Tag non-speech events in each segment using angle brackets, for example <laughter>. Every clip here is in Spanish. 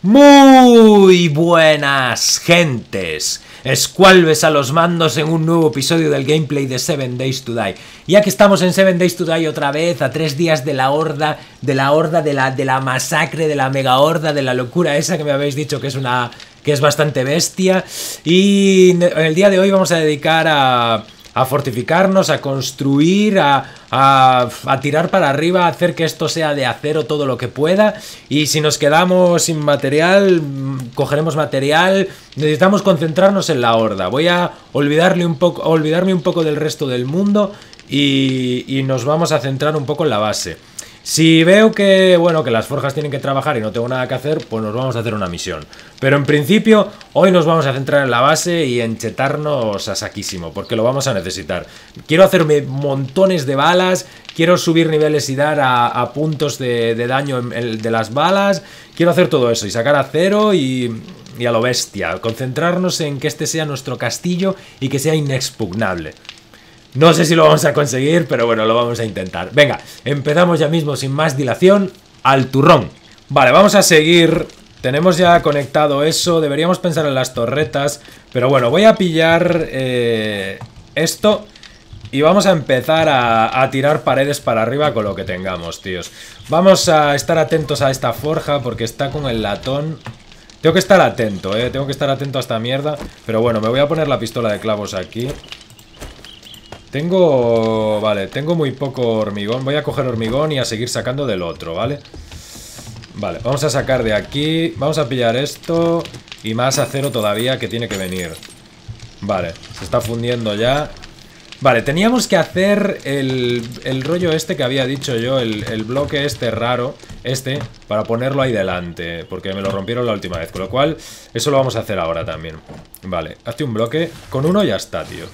Muy buenas gentes, escualves a los mandos en un nuevo episodio del gameplay de Seven Days to Die. Ya que estamos en Seven Days to Die otra vez, a tres días de la horda, de la horda, de la, de la masacre, de la mega horda, de la locura esa que me habéis dicho que es una... que es bastante bestia. Y el día de hoy vamos a dedicar a a fortificarnos, a construir, a, a, tirar para arriba, a hacer que esto sea de acero todo lo que pueda. Y si nos quedamos sin material, mm, cogeremos material. Necesitamos concentrarnos en la horda. Voy a olvidarle un poco, olvidarme un poco del resto del mundo y, y nos vamos a centrar un poco en la base. Si veo que, bueno, que las forjas tienen que trabajar y no tengo nada que hacer, pues nos vamos a hacer una misión. Pero en principio, hoy nos vamos a centrar en la base y en chetarnos a saquísimo, porque lo vamos a necesitar. Quiero hacerme montones de balas, quiero subir niveles y dar a, puntos de, daño de las balas, quiero hacer todo eso y sacar a cero y, y a lo bestia. Concentrarnos en que este sea nuestro castillo y que sea inexpugnable. No sé si lo vamos a conseguir, pero bueno, lo vamos a intentar. Venga, empezamos ya mismo sin más dilación al turrón. Vale, vamos a seguir. Tenemos ya conectado eso. Deberíamos pensar en las torretas. Pero bueno, voy a pillar eh, esto. Y vamos a empezar a, a, tirar paredes para arriba con lo que tengamos, tíos. Vamos a estar atentos a esta forja porque está con el latón. Tengo que estar atento, eh. Tengo que estar atento a esta mierda. Pero bueno, me voy a poner la pistola de clavos aquí. Tengo... Vale, tengo muy poco hormigón. Voy a coger hormigón y a seguir sacando del otro, ¿vale? Vale, vamos a sacar de aquí. Vamos a pillar esto. Y más acero todavía que tiene que venir. Vale, se está fundiendo ya. Vale, teníamos que hacer el, el rollo este que había dicho yo, el, el, bloque este raro, este, para ponerlo ahí delante, porque me lo rompieron la última vez, con lo cual eso lo vamos a hacer ahora también. Vale, hazte un bloque, con uno ya está, tío.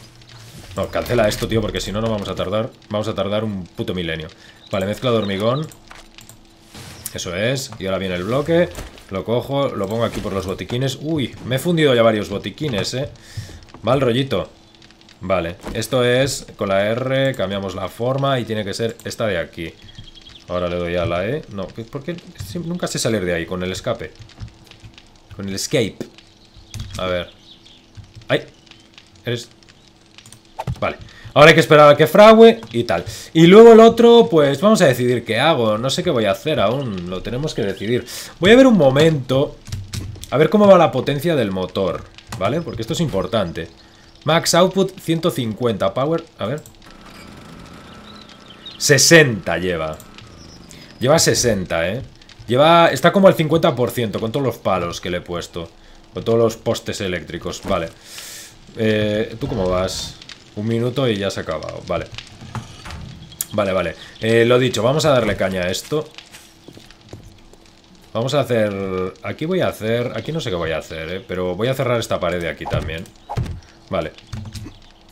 No, cancela esto, tío, porque si no, no vamos a tardar. Vamos a tardar un puto milenio. Vale, mezcla de hormigón. Eso es. Y ahora viene el bloque. Lo cojo, lo pongo aquí por los botiquines. Uy, me he fundido ya varios botiquines, eh. Mal rollito. Vale, esto es con la R, cambiamos la forma y tiene que ser esta de aquí. Ahora le doy a la E. No, ¿por qué? Nunca sé salir de ahí con el escape. Con el escape. A ver. ¡Ay! Eres... Vale. Ahora hay que esperar a que frague y tal. Y luego el otro, pues vamos a decidir qué hago. No sé qué voy a hacer aún. Lo tenemos que decidir. Voy a ver un momento. A ver cómo va la potencia del motor. ¿Vale? Porque esto es importante. Max output 150. Power... A ver. 60 lleva. Lleva 60, ¿eh? Lleva... Está como al 50% con todos los palos que le he puesto. Con todos los postes eléctricos. Vale. Eh, ¿Tú cómo vas? Un minuto y ya se ha acabado. Vale. Vale, vale. Eh, lo dicho, vamos a darle caña a esto. Vamos a hacer... Aquí voy a hacer... Aquí no sé qué voy a hacer, ¿eh? Pero voy a cerrar esta pared de aquí también. Vale.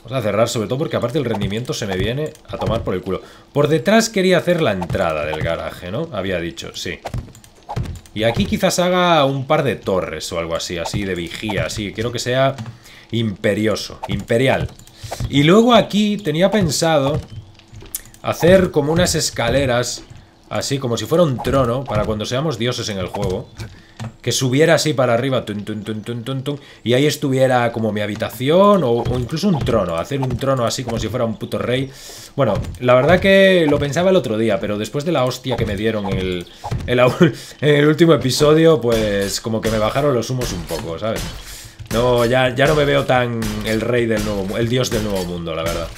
Vamos a cerrar, sobre todo porque aparte el rendimiento se me viene a tomar por el culo. Por detrás quería hacer la entrada del garaje, ¿no? Había dicho, sí. Y aquí quizás haga un par de torres o algo así, así de vigía, así. Quiero que sea imperioso, imperial. Y luego aquí tenía pensado hacer como unas escaleras, así como si fuera un trono, para cuando seamos dioses en el juego. Que subiera así para arriba, y ahí estuviera como mi habitación o, incluso un trono, hacer un trono así como si fuera un puto rey. Bueno, la verdad que lo pensaba el otro día, pero después de la hostia que me dieron en el, en <laughs> el último episodio, pues como que me bajaron los humos un poco, ¿sabes? No, ya, ya no me veo tan el rey del nuevo el dios del nuevo mundo, la verdad.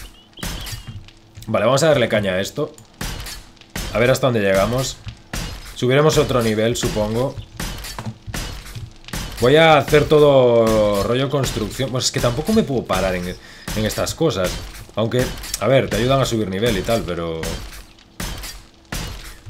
Vale, vamos a darle caña a esto. A ver hasta dónde llegamos. Subiremos otro nivel, supongo. Voy a hacer todo rollo construcción. Pues es que tampoco me puedo parar en, en estas cosas. Aunque, a ver, te ayudan a subir nivel y tal, pero...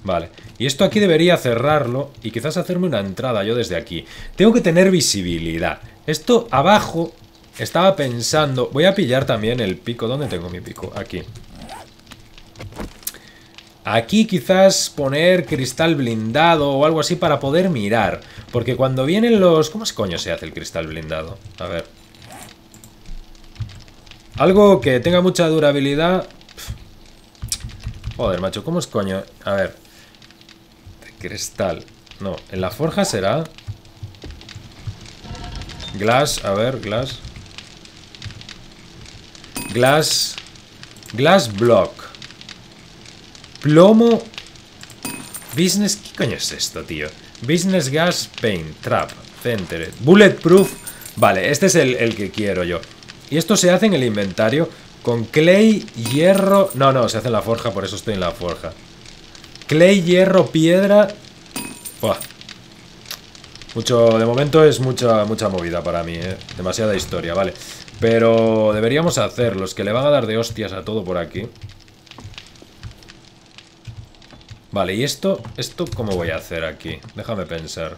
Vale. Y esto aquí debería cerrarlo y quizás hacerme una entrada yo desde aquí. Tengo que tener visibilidad. Esto abajo estaba pensando... Voy a pillar también el pico. ¿Dónde tengo mi pico? Aquí. Aquí quizás poner cristal blindado o algo así para poder mirar. Porque cuando vienen los... ¿Cómo es coño se hace el cristal blindado? A ver. Algo que tenga mucha durabilidad... Joder, macho, ¿cómo es coño? A ver. Cristal. No, en la forja será... Glass, a ver, glass. Glass. Glass block. Plomo. Business. ¿Qué coño es esto, tío? Business gas paint. Trap. Center. Bulletproof. Vale, este es el, el que quiero yo. Y esto se hace en el inventario con clay, hierro... No, no, se hace en la forja, por eso estoy en la forja. Clay, hierro, piedra... Buah. Mucho, de momento es mucha, mucha movida para mí, ¿eh? Demasiada historia, vale. Pero deberíamos hacer los que le van a dar de hostias a todo por aquí. Vale, ¿y esto? ¿Esto cómo voy a hacer aquí? Déjame pensar.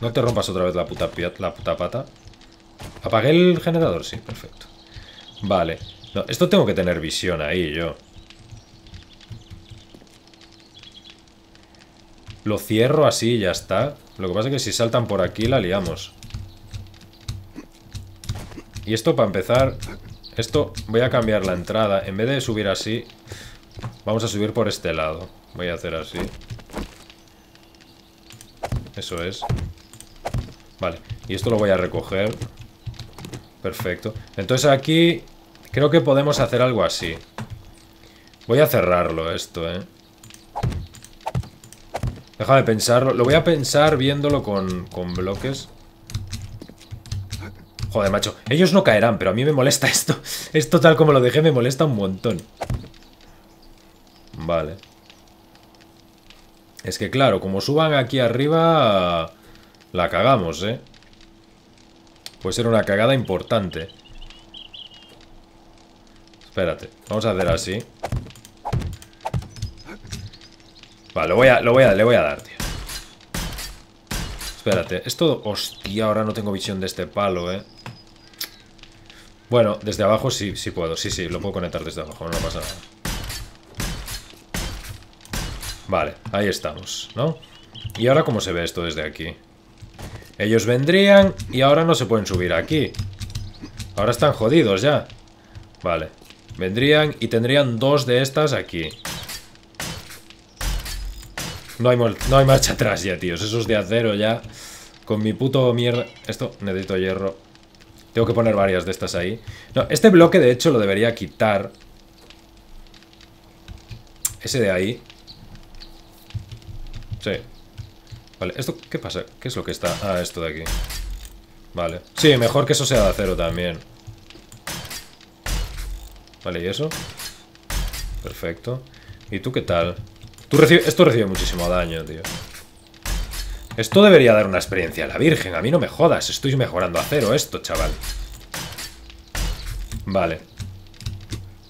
No te rompas otra vez la puta, la puta pata. ¿Apagué el generador? Sí, perfecto. Vale. No, esto tengo que tener visión ahí, yo. Lo cierro así y ya está. Lo que pasa es que si saltan por aquí la liamos. Y esto para empezar... Esto voy a cambiar la entrada. En vez de subir así, vamos a subir por este lado. Voy a hacer así. Eso es. Vale. Y esto lo voy a recoger. Perfecto. Entonces aquí creo que podemos hacer algo así. Voy a cerrarlo esto, ¿eh? Déjame pensarlo. Lo voy a pensar viéndolo con, con bloques. Joder, macho. Ellos no caerán, pero a mí me molesta esto. <laughs> Esto tal como lo dejé me molesta un montón. Vale. Es que claro, como suban aquí arriba... La cagamos, ¿eh? Puede ser una cagada importante. Espérate, vamos a hacer así. Vale, lo voy a, lo voy a, le voy a dar, tío. Espérate, esto... Hostia, ahora no tengo visión de este palo, eh. Bueno, desde abajo sí, sí puedo. Sí, sí, lo puedo conectar desde abajo, no pasa nada. Vale, ahí estamos, ¿no? ¿Y ahora cómo se ve esto desde aquí? Ellos vendrían y ahora no se pueden subir aquí. Ahora están jodidos ya. Vale. Vendrían y tendrían dos de estas aquí. No hay, no hay marcha atrás ya, tíos. Esos de acero ya. Con mi puto mierda... Esto, necesito hierro. Tengo que poner varias de estas ahí. No, este bloque de hecho lo debería quitar. Ese de ahí. Sí. Vale, ¿esto qué pasa? ¿Qué es lo que está? Ah, esto de aquí. Vale. Sí, mejor que eso sea de acero también. Vale, ¿y eso? Perfecto. ¿Y tú qué tal? Esto recibe muchísimo daño, tío. Esto debería dar una experiencia a la Virgen. A mí no me jodas. Estoy mejorando acero esto, chaval. Vale.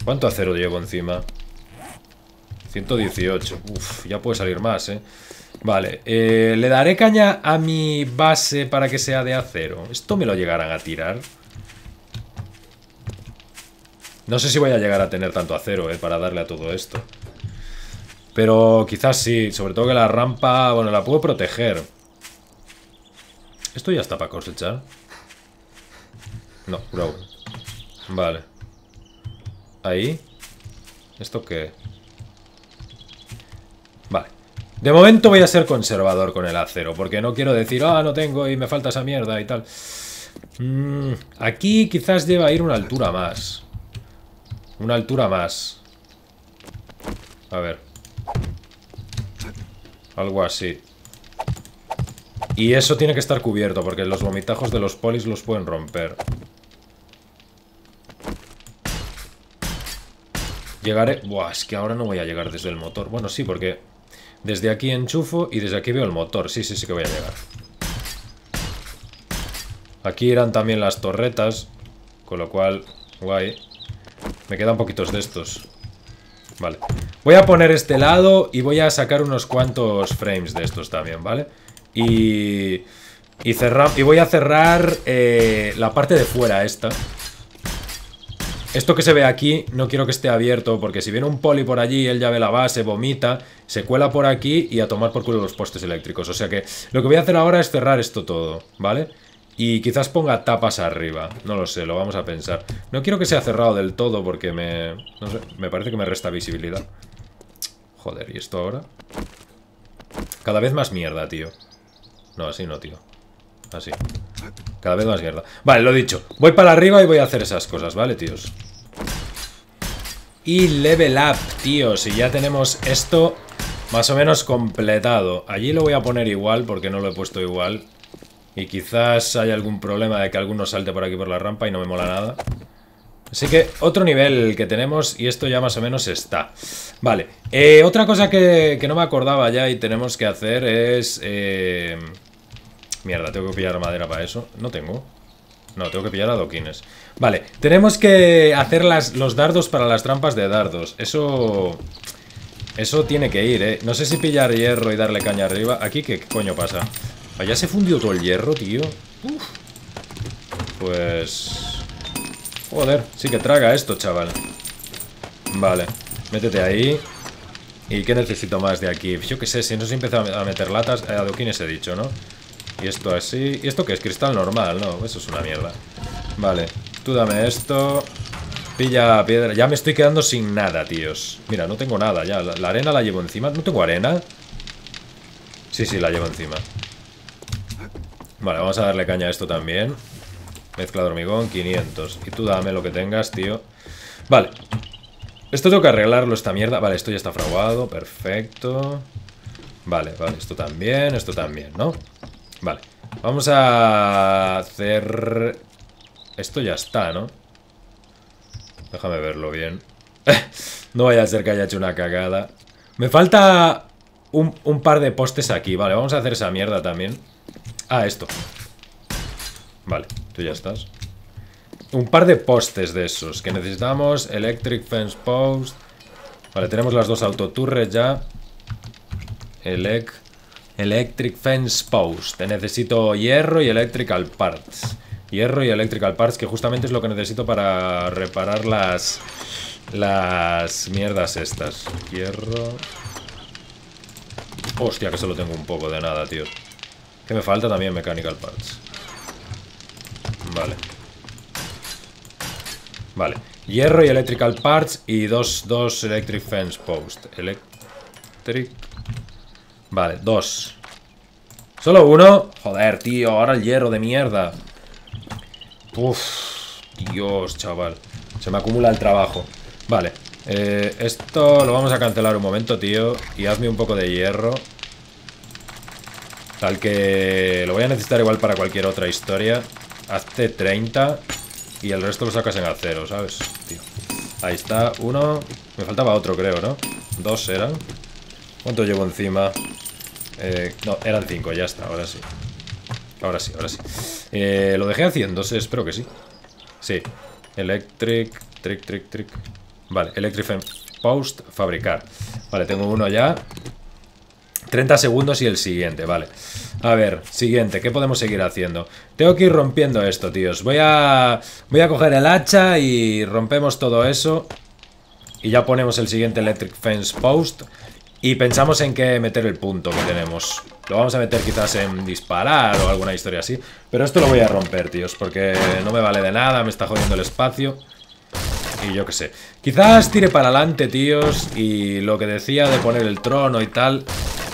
¿Cuánto acero llevo encima? 118. Uf, ya puede salir más, ¿eh? Vale, eh, le daré caña a mi base para que sea de acero. ¿Esto me lo llegarán a tirar? No sé si voy a llegar a tener tanto acero, eh, para darle a todo esto. Pero quizás sí, sobre todo que la rampa, bueno, la puedo proteger. ¿Esto ya está para cosechar? No, bro. Vale. Ahí. ¿Esto qué? Vale. De momento voy a ser conservador con el acero, porque no quiero decir, ah, no tengo y me falta esa mierda y tal. Mm, aquí quizás lleva a ir una altura más. Una altura más. A ver. Algo así. Y eso tiene que estar cubierto, porque los vomitajos de los polis los pueden romper. Llegaré... Buah, es que ahora no voy a llegar desde el motor. Bueno, sí, porque desde aquí enchufo y desde aquí veo el motor. Sí, sí, sí que voy a llegar. Aquí eran también las torretas. Con lo cual, guay. Me quedan poquitos de estos. Vale. Voy a poner este lado y voy a sacar unos cuantos frames de estos también, ¿vale? Y... Y, y voy a cerrar eh, la parte de fuera esta. Esto que se ve aquí no quiero que esté abierto porque si viene un poli por allí, él ya ve la base, vomita, se cuela por aquí y a tomar por culo los postes eléctricos. O sea que lo que voy a hacer ahora es cerrar esto todo, ¿vale? Y quizás ponga tapas arriba, no lo sé, lo vamos a pensar. No quiero que sea cerrado del todo porque me... no sé, me parece que me resta visibilidad. Joder, ¿y esto ahora? Cada vez más mierda, tío. No, así no, tío. Así. Cada vez más mierda. Vale, lo dicho. Voy para arriba y voy a hacer esas cosas, ¿vale, tíos? Y level up, tíos. Y ya tenemos esto más o menos completado. Allí lo voy a poner igual porque no lo he puesto igual. Y quizás haya algún problema de que alguno salte por aquí por la rampa y no me mola nada. Así que otro nivel que tenemos y esto ya más o menos está. Vale, eh, otra cosa que, no me acordaba ya y tenemos que hacer es... Eh, mierda, tengo que pillar madera para eso. No tengo. No, tengo que pillar adoquines. Vale, tenemos que hacer las, los dardos para las trampas de dardos. Eso... Eso tiene que ir, ¿eh? No sé si pillar hierro y darle caña arriba. ¿Aquí qué coño pasa? ¿Allá se fundió todo el hierro, tío? Uf. Pues... Joder, sí que traga esto, chaval. Vale, métete ahí. ¿Y qué necesito más de aquí? Yo qué sé, si no se empieza a meter latas, eh, adoquines he dicho, ¿no? Y esto así... ¿Y esto qué es? Cristal normal, ¿no? Eso es una mierda. Vale, tú dame esto. Pilla piedra. Ya me estoy quedando sin nada, tíos. Mira, no tengo nada ya. La, arena la llevo encima. ¿No tengo arena? Sí, sí, la llevo encima. Vale, vamos a darle caña a esto también. Mezcla de hormigón, 500. Y tú dame lo que tengas, tío. Vale. Esto tengo que arreglarlo, esta mierda. Vale, esto ya está fraguado. Perfecto. Vale, vale. Esto también, esto también, ¿no? Vale. Vamos a hacer... Esto ya está, ¿no? Déjame verlo bien. <laughs> no vaya a ser que haya hecho una cagada. Me falta un, un par de postes aquí. Vale, vamos a hacer esa mierda también. Ah, esto. Vale, tú ya estás. Un par de postes de esos que necesitamos. Electric Fence Post. Vale, tenemos las dos autoturres ya. Elec electric Fence Post. Necesito hierro y Electrical Parts. Hierro y Electrical Parts, que justamente es lo que necesito para reparar las... Las mierdas estas. Hierro... Hostia, que solo tengo un poco de nada, tío. Que me falta también Mechanical Parts. Vale. Vale. Hierro y electrical parts y dos, dos electric fence post. Electric... Vale, dos. ¿Solo uno? Joder, tío, ahora el hierro de mierda. Uf, Dios, chaval. Se me acumula el trabajo. Vale, eh, esto lo vamos a cancelar un momento, tío. Y hazme un poco de hierro. Tal que lo voy a necesitar igual para cualquier otra historia. Hazte 30 y el resto lo sacas en acero, ¿sabes? Ahí está, uno. Me faltaba otro, creo, ¿no? Dos eran. ¿Cuánto llevo encima? Eh, no, eran cinco, ya está, ahora sí. Ahora sí, ahora sí. Eh, lo dejé haciéndose, espero que sí. Sí. Electric, trick, trick, trick. Vale, Electric Post, fabricar. Vale, tengo uno ya. 30 segundos y el siguiente, vale. A ver, siguiente, ¿qué podemos seguir haciendo? Tengo que ir rompiendo esto, tíos. Voy a, voy a coger el hacha y rompemos todo eso. Y ya ponemos el siguiente Electric Fence Post. Y pensamos en qué meter el punto que tenemos. Lo vamos a meter quizás en disparar o alguna historia así. Pero esto lo voy a romper, tíos, porque no me vale de nada, me está jodiendo el espacio. Y yo qué sé. Quizás tire para adelante, tíos, y lo que decía de poner el trono y tal,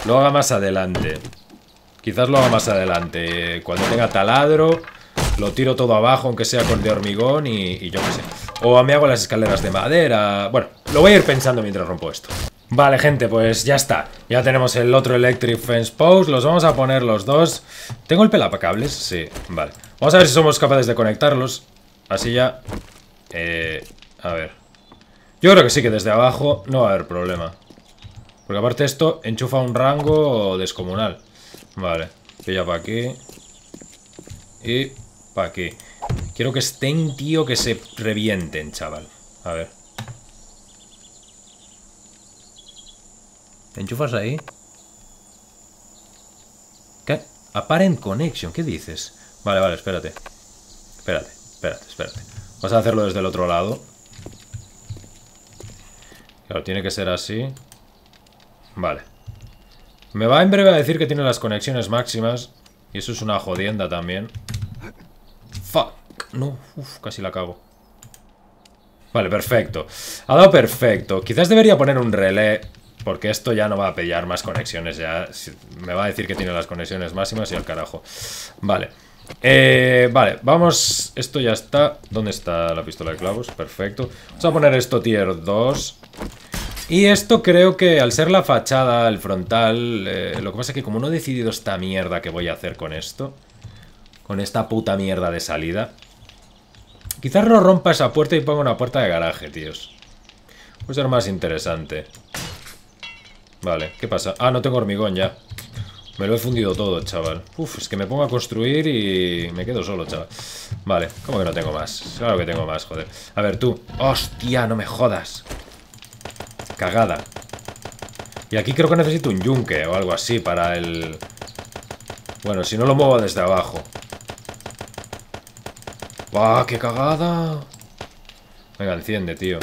lo haga más adelante. Quizás lo haga más adelante. Cuando tenga taladro, lo tiro todo abajo, aunque sea con de hormigón y, yo qué sé. O me hago las escaleras de madera. Bueno, lo voy a ir pensando mientras rompo esto. Vale, gente, pues ya está. Ya tenemos el otro Electric Fence Post. Los vamos a poner los dos. ¿Tengo el pelapacables? Sí, vale. Vamos a ver si somos capaces de conectarlos. Así ya... Eh, a ver. Yo creo que sí, que desde abajo no va a haber problema. Porque aparte esto enchufa un rango descomunal. Vale, pilla para aquí. Y para aquí. Quiero que estén, tío, que se revienten, chaval. A ver. ¿Te enchufas ahí? ¿Qué? Apparent connection, ¿qué dices? Vale, vale, espérate. Espérate, espérate, espérate. Vamos a hacerlo desde el otro lado. Claro, tiene que ser así. Vale. Me va en breve a decir que tiene las conexiones máximas. Y eso es una jodienda también. Fuck. No, uf, casi la cago. Vale, perfecto. Ha dado perfecto. Quizás debería poner un relé Porque esto ya no va a pillar más conexiones. Ya me va a decir que tiene las conexiones máximas y al carajo. Vale. Eh, vale, vamos. Esto ya está. ¿Dónde está la pistola de clavos? Perfecto. Vamos a poner esto tier 2. Y esto creo que al ser la fachada, el frontal, eh, lo que pasa es que como no he decidido esta mierda que voy a hacer con esto, con esta puta mierda de salida, quizás no rompa esa puerta y ponga una puerta de garaje, tíos. Puede ser más interesante. Vale, ¿qué pasa? Ah, no tengo hormigón ya. Me lo he fundido todo, chaval. Uf, es que me pongo a construir y me quedo solo, chaval. Vale, ¿cómo que no tengo más? Claro que tengo más, joder. A ver, tú. ¡Hostia, no me jodas! Cagada. Y aquí creo que necesito un yunque o algo así para el... Bueno, si no lo muevo desde abajo. ¡Buah, qué cagada! Venga, enciende, tío.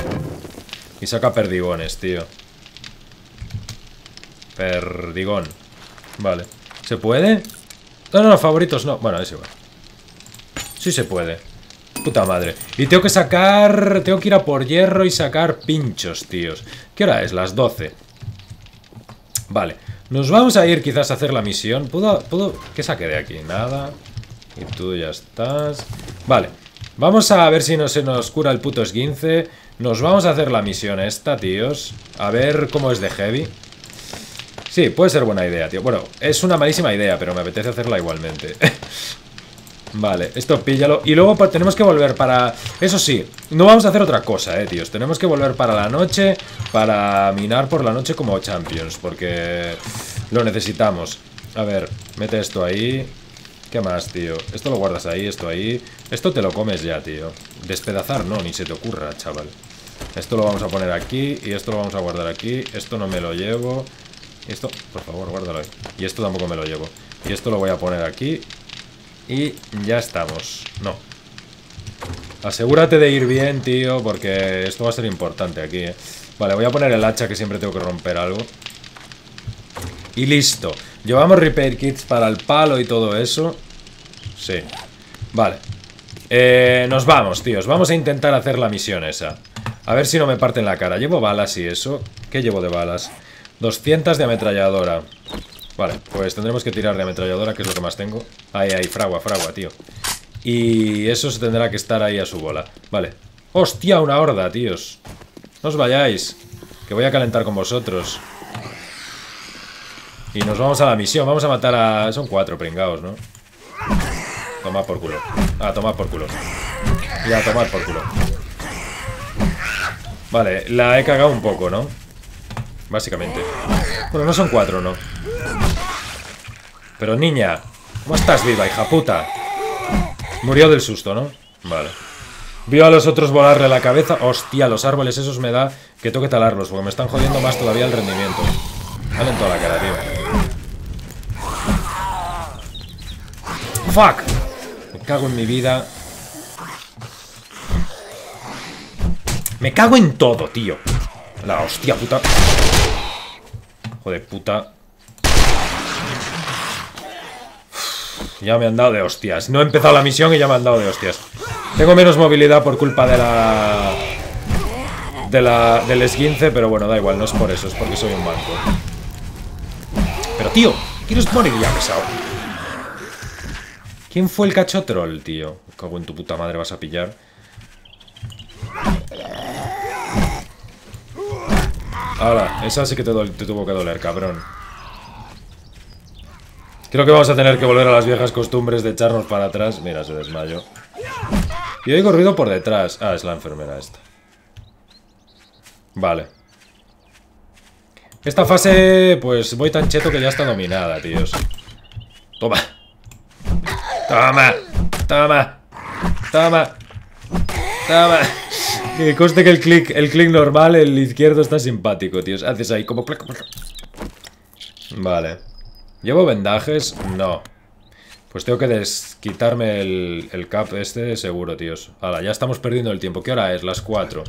Y saca perdigones, tío. Perdigón. Vale. ¿Se puede? No, no, favoritos no. Bueno, es igual. Sí se puede. Puta madre. Y tengo que sacar... Tengo que ir a por hierro y sacar pinchos, tíos. ¿Qué hora es? Las 12. Vale. Nos vamos a ir quizás a hacer la misión. ¿Puedo...? ¿Puedo... ¿Qué saque de aquí? Nada. Y tú ya estás. Vale. Vamos a ver si no se nos cura el puto esguince. Nos vamos a hacer la misión esta, tíos. A ver cómo es de heavy. Sí, puede ser buena idea, tío. Bueno, es una malísima idea, pero me apetece hacerla igualmente. <laughs> vale, esto píllalo. Y luego pues, tenemos que volver para... Eso sí, no vamos a hacer otra cosa, eh, tíos. Tenemos que volver para la noche, para minar por la noche como champions, porque lo necesitamos. A ver, mete esto ahí. ¿Qué más, tío? Esto lo guardas ahí, esto ahí. Esto te lo comes ya, tío. Despedazar no, ni se te ocurra, chaval. Esto lo vamos a poner aquí y esto lo vamos a guardar aquí. Esto no me lo llevo. Esto, por favor, guárdalo ahí. Y esto tampoco me lo llevo. Y esto lo voy a poner aquí. Y ya estamos. No. Asegúrate de ir bien, tío, porque esto va a ser importante aquí, ¿eh? Vale, voy a poner el hacha que siempre tengo que romper algo. Y listo. Llevamos repair kits para el palo y todo eso. Sí. Vale. Eh, nos vamos, tíos. Vamos a intentar hacer la misión esa. A ver si no me parten la cara. ¿Llevo balas y eso? ¿Qué llevo de balas? 200 de ametralladora. Vale, pues tendremos que tirar de ametralladora, que es lo que más tengo. Ahí, ahí, fragua, fragua, tío. Y eso se tendrá que estar ahí a su bola. Vale. ¡Hostia, una horda, tíos! No os vayáis, que voy a calentar con vosotros. Y nos vamos a la misión. Vamos a matar a... Son cuatro pringados, ¿no? Toma por culo. Ah, tomar por culo. Y a tomar por culo. Vale, la he cagado un poco, ¿no? Básicamente. Bueno, no son cuatro, ¿no? Pero niña, ¿cómo estás viva, hija puta? Murió del susto, ¿no? Vale. Vio a los otros volarle la cabeza. Hostia, los árboles esos me da que tengo que talarlos, porque me están jodiendo más todavía el rendimiento. Dale en toda la cara, tío. ¡Fuck! Me cago en mi vida. Me cago en todo, tío. La hostia puta. Joder, puta. Ya me han dado de hostias. No he empezado la misión y ya me han dado de hostias. Tengo menos movilidad por culpa de la... De la... Del esguince, pero bueno, da igual, no es por eso, es porque soy un banco. Pero tío, ¿quieres morir ya, pesado? ¿Quién fue el cacho troll, tío? Cago en tu puta madre, vas a pillar. Ahora, esa sí que te, tuvo que doler, cabrón. Creo que vamos a tener que volver a las viejas costumbres de echarnos para atrás. Mira, se desmayó. Y oigo ruido por detrás. Ah, es la enfermera esta. Vale. Esta fase, pues voy tan cheto que ya está dominada, tíos. Toma. Toma. Toma. Toma. Toma. Que conste que el clic el click normal, el izquierdo está simpático, tío. Haces ahí como... Vale. ¿Llevo vendajes? No. Pues tengo que desquitarme el, el cap este seguro, tíos. Ahora, ya estamos perdiendo el tiempo. ¿Qué hora es? Las 4.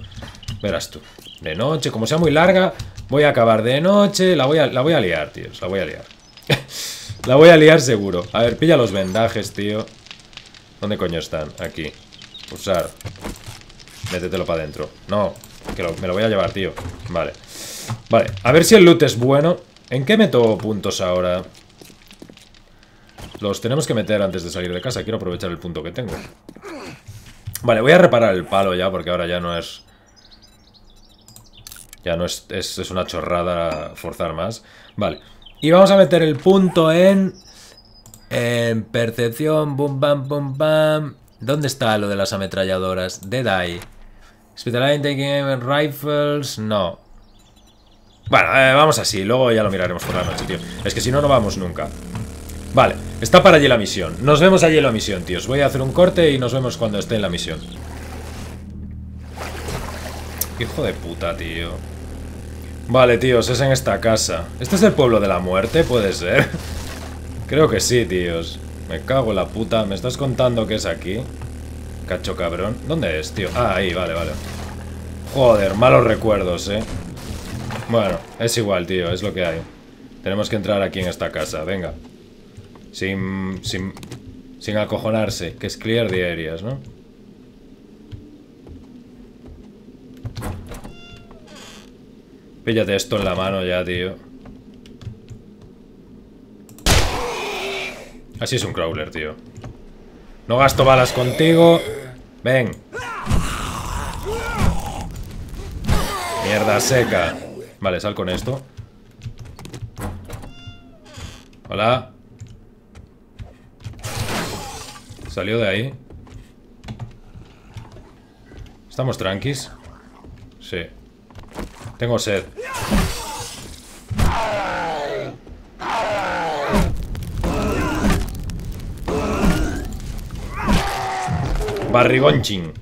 Verás tú. De noche, como sea muy larga, voy a acabar de noche. La voy a, la voy a liar, tíos. La voy a liar. <laughs> la voy a liar seguro. A ver, pilla los vendajes, tío. ¿Dónde coño están? Aquí. Usar. Métetelo para adentro. No, que me lo voy a llevar, tío. Vale. Vale, a ver si el loot es bueno. ¿En qué meto puntos ahora? Los tenemos que meter antes de salir de casa. Quiero aprovechar el punto que tengo. Vale, voy a reparar el palo ya, porque ahora ya no es... Ya no es, es, una chorrada forzar más. Vale. Y vamos a meter el punto en... En percepción, boom, bam, boom, bam. ¿Dónde está lo de las ametralladoras? Dead Eye. Specialized Taking Rifles. No. Bueno, eh, vamos así. Luego ya lo miraremos por la noche, tío. Es que si no, no vamos nunca. Vale, está para allí la misión. Nos vemos allí en la misión, tíos. Voy a hacer un corte y nos vemos cuando esté en la misión. Hijo de puta, tío. Vale, tíos, es en esta casa. ¿Este es el pueblo de la muerte? ¿Puede ser? <laughs> Creo que sí, tíos. Me cago en la puta. ¿Me estás contando que es aquí? Cacho cabrón. ¿Dónde es, tío? Ah, ahí, vale, vale. Joder, malos recuerdos, eh. Bueno, es igual, tío, es lo que hay. Tenemos que entrar aquí en esta casa, venga. Sin, sin, sin acojonarse, que es clear the areas, ¿no? Píllate esto en la mano ya, tío. Así es un crawler, tío. No gasto balas contigo. Ven. Mierda seca. Vale, sal con esto. Hola. Salió de ahí. ¿Estamos tranquis? Sí. Tengo sed. Barrigonchin.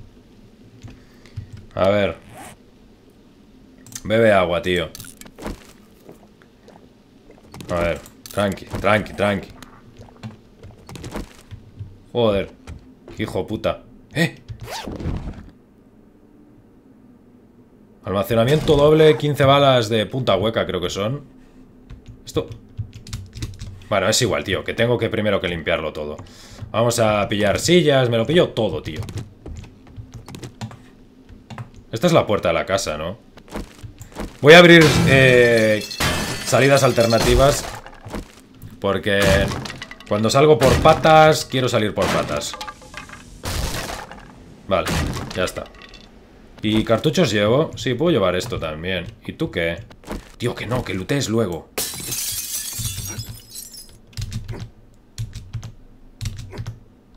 A ver. Bebe agua, tío. A ver. Tranqui, tranqui, tranqui. Joder. Hijo puta. ¡Eh! Almacenamiento doble, 15 balas de punta hueca creo que son. Esto... Bueno, es igual, tío, que tengo que primero que limpiarlo todo. Vamos a pillar sillas, me lo pillo todo, tío. Esta es la puerta de la casa, ¿no? Voy a abrir eh, salidas alternativas porque cuando salgo por patas, quiero salir por patas. Vale, ya está. ¿Y cartuchos llevo? Sí, puedo llevar esto también. ¿Y tú qué? Tío, que no, que lootes luego.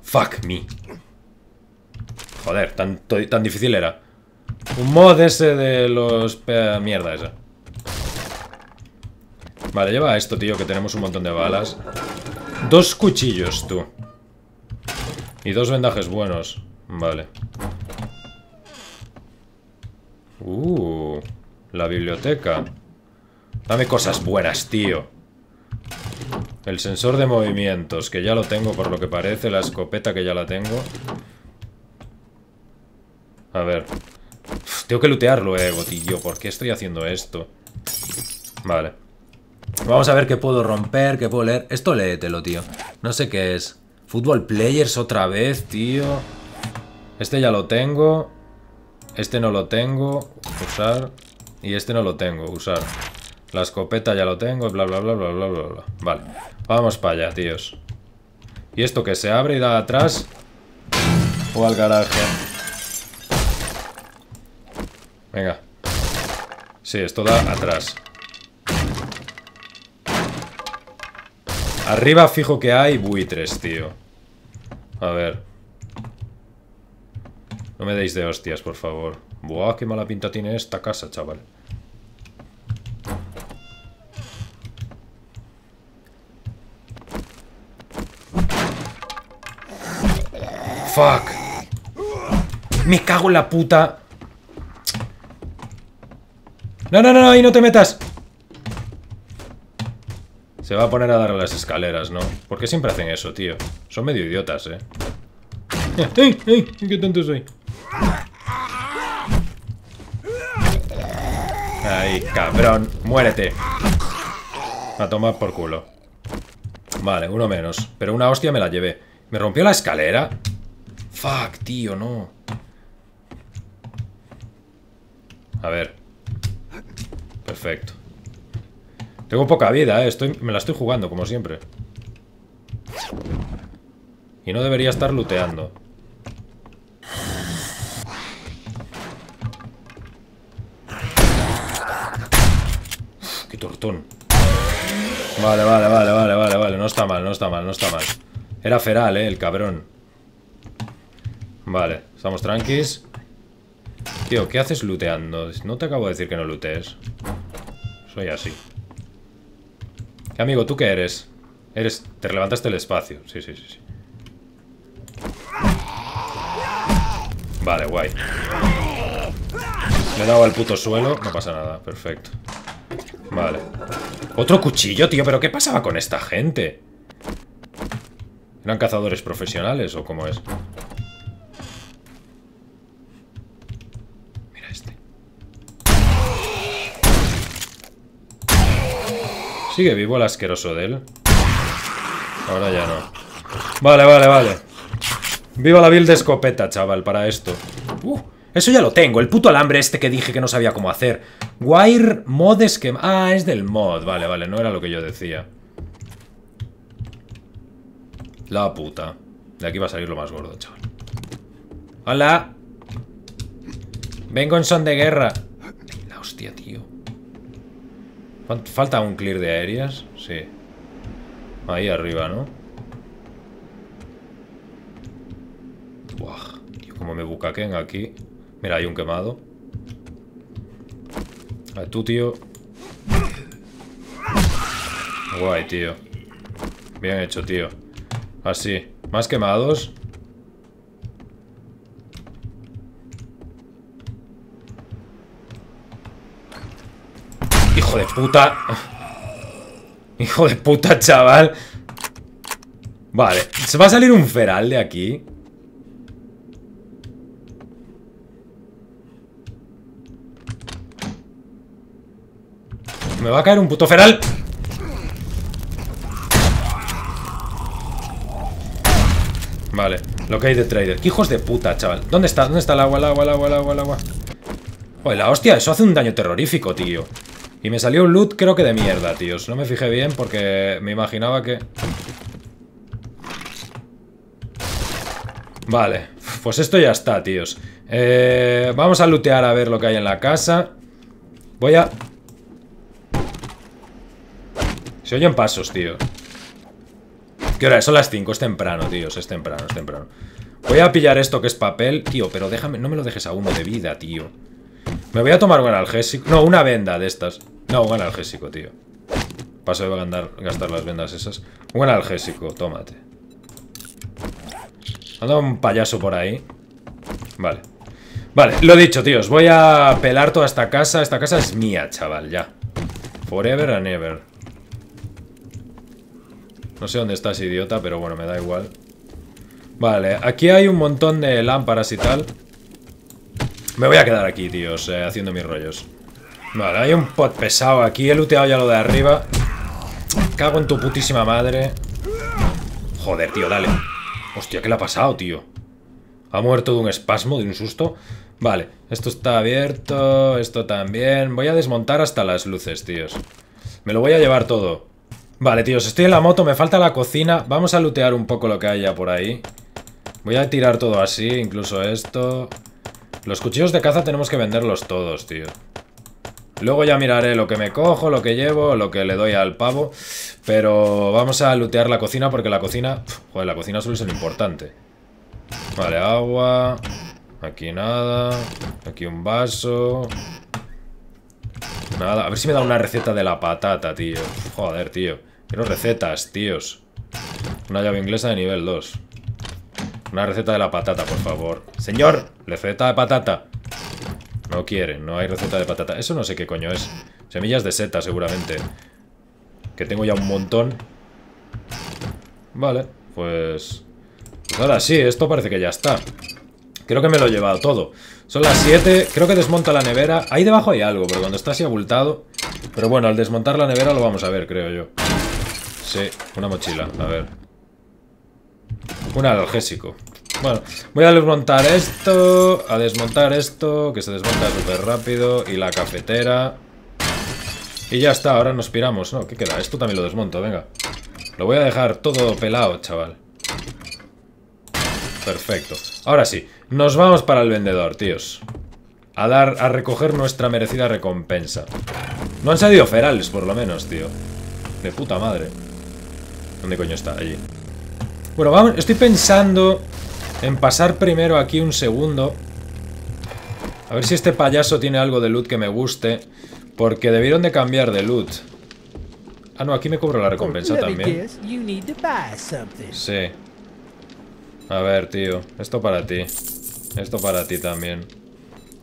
Fuck me. Joder, tan, tan difícil era. Un mod ese de los... Mierda esa. Vale, lleva esto, tío, que tenemos un montón de balas. Dos cuchillos, tú. Y dos vendajes buenos. Vale. Uh, la biblioteca. Dame cosas buenas, tío. El sensor de movimientos, que ya lo tengo por lo que parece. La escopeta, que ya la tengo. A ver. tengo que lootear luego, tío. ¿Por qué estoy haciendo esto? Vale. Vamos a ver qué puedo romper, qué puedo leer. Esto léetelo, tío. No sé qué es. Football Players otra vez, tío. Este ya lo tengo. Este no lo tengo. Usar. Y este no lo tengo. Usar. La escopeta ya lo tengo, bla, bla, bla, bla, bla, bla, bla. Vale, vamos para allá, tíos. ¿Y esto que se abre y da atrás? ¿O al garaje? Venga. Sí, esto da atrás. Arriba fijo que hay buitres, tío. A ver. No me deis de hostias, por favor. Buah, qué mala pinta tiene esta casa, chaval. Fuck. Me cago en la puta. No, no, no, ahí no te metas. Se va a poner a dar a las escaleras, ¿no? ¿Por qué siempre hacen eso, tío? Son medio idiotas, ¿eh? ¡Ey, ey! ¡Qué tonto soy! Ahí, cabrón. Muérete. A tomar por culo. Vale, uno menos. Pero una hostia me la llevé. ¿Me rompió la escalera? Fuck, tío, no. Perfecto. Tengo poca vida, ¿eh? Estoy, me la estoy jugando, como siempre. Y no debería estar looteando. qué tortón. Vale, vale, vale, vale, vale, vale. No está mal, no está mal, no está mal. Era feral, eh, el cabrón. Vale, estamos tranquis. Tío, ¿qué haces looteando? No te acabo de decir que no lootees. Soy así. ¿Qué amigo, tú qué eres? Eres... Te levantaste el espacio. Sí, sí, sí, sí. Vale, guay. Le he dado al puto suelo. No pasa nada. Perfecto. Vale. Otro cuchillo, tío. ¿Pero qué pasaba con esta gente? ¿Eran cazadores profesionales o cómo es? Mira este. ¿Sigue vivo el asqueroso de él? Ahora ya no. Vale, vale, vale. Viva la vil de escopeta, chaval, para esto. Uh, eso ya lo tengo. El puto alambre este que dije que no sabía cómo hacer. Wire mod esquema. Ah, es del mod. Vale, vale, no era lo que yo decía. La puta. De aquí va a salir lo más gordo, chaval. ¡Hola! Vengo en son de guerra. La hostia, tío. ¿Falta un clear de aéreas? Sí. Ahí arriba, ¿no? Buah, como me bucaquen aquí. Mira, hay un quemado. A tú, tío. Guay, tío. Bien hecho, tío. Así. ¿Más quemados? Hijo de puta. Hijo de puta, chaval. Vale. ¿Se va a salir un feral de aquí? Me va a caer un puto feral. Vale, lo que hay de trader. ¿Qué hijos de puta, chaval? ¿Dónde está? ¿Dónde está el agua, el agua, el agua, el agua, el agua? Oye, la hostia, eso hace un daño terrorífico, tío. Y me salió un loot creo que de mierda, tíos. No me fijé bien porque me imaginaba que... Vale, pues esto ya está, tíos. Eh, vamos a lootear a ver lo que hay en la casa. Voy a... Se oyen pasos, tío. ¿Qué hora es? Son las 5, es temprano, tíos. Es temprano, es temprano. Voy a pillar esto que es papel. Tío, pero déjame... No me lo dejes a uno de vida, tío. Me voy a tomar un analgésico. No, una venda de estas. No, un analgésico, tío. Paso de gastar, gastar las vendas esas. Un analgésico, tómate. Anda un payaso por ahí. Vale. Vale, lo dicho, tíos. Voy a pelar toda esta casa. Esta casa es mía, chaval, ya. Forever and ever. No sé dónde estás, idiota, pero bueno, me da igual. Vale, aquí hay un montón de lámparas y tal. Me voy a quedar aquí, tíos, eh, haciendo mis rollos. Vale, hay un pot pesado aquí. He looteado ya lo de arriba. Cago en tu putísima madre. Joder, tío, dale. Hostia, ¿qué le ha pasado, tío? Ha muerto de un espasmo, de un susto. Vale, esto está abierto. Esto también. Voy a desmontar hasta las luces, tíos. Me lo voy a llevar todo. Vale, tíos, estoy en la moto. Me falta la cocina. Vamos a lootear un poco lo que haya por ahí. Voy a tirar todo así, incluso esto. Los cuchillos de caza tenemos que venderlos todos, tío. Luego ya miraré lo que me cojo, lo que llevo, lo que le doy al pavo. Pero vamos a lootear la cocina porque la cocina... Joder, la cocina suele ser importante. Vale, agua. Aquí nada. Aquí un vaso. Nada. A ver si me da una receta de la patata, tío. Joder, tío. Quiero recetas, tíos. Una llave inglesa de nivel 2. Una receta de la patata, por favor. Señor, receta de patata. No quiere, no hay receta de patata. Eso no sé qué coño es. Semillas de seta, seguramente. Que tengo ya un montón. Vale, pues... pues... ahora sí, esto parece que ya está. Creo que me lo he llevado todo. Son las 7, creo que desmonta la nevera. Ahí debajo hay algo, pero cuando está así abultado... Pero bueno, al desmontar la nevera lo vamos a ver, creo yo. Sí, una mochila, a ver. Un analgésico. Bueno, voy a desmontar esto, a desmontar esto, que se desmonta súper rápido, y la cafetera. Y ya está, ahora nos piramos. No, ¿qué queda? Esto también lo desmonto, venga. Lo voy a dejar todo pelado, chaval. Perfecto. Ahora sí, nos vamos para el vendedor, tíos. A dar, a recoger nuestra merecida recompensa. No han salido ferales, por lo menos, tío. De puta madre. ¿Dónde coño está? Allí. Bueno, vamos, estoy pensando en pasar primero aquí un segundo. A ver si este payaso tiene algo de loot que me guste. Porque debieron de cambiar de loot. Ah, no, aquí me cobro la recompensa también. Sí. A ver, tío. Esto para ti. Esto para ti también.